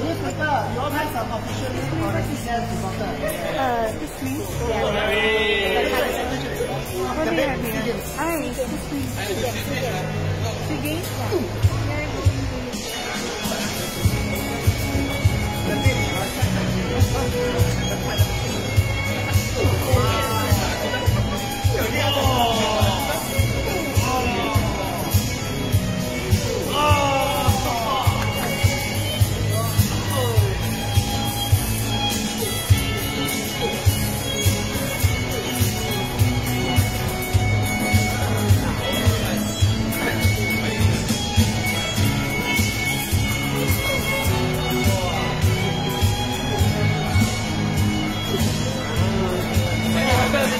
the you? Uh, this name? Yeah. This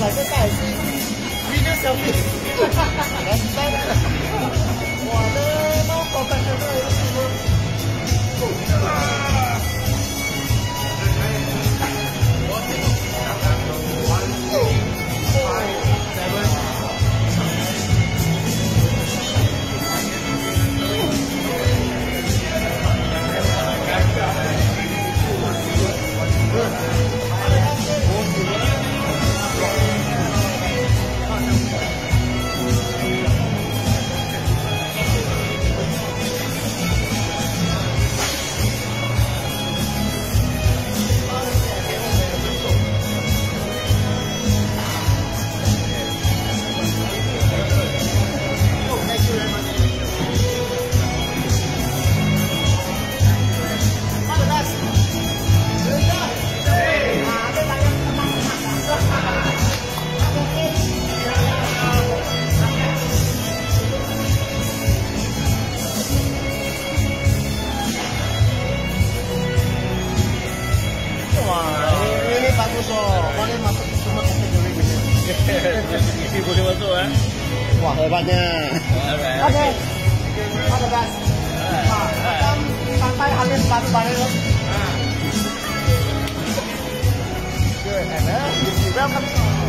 买个大子一个小米一哈哈来三 Isi boleh masuk eh. Wah hebatnya. Alright. Oke. Ada guys. Macam sampai habis baru-baru. Good, and uh, welcome.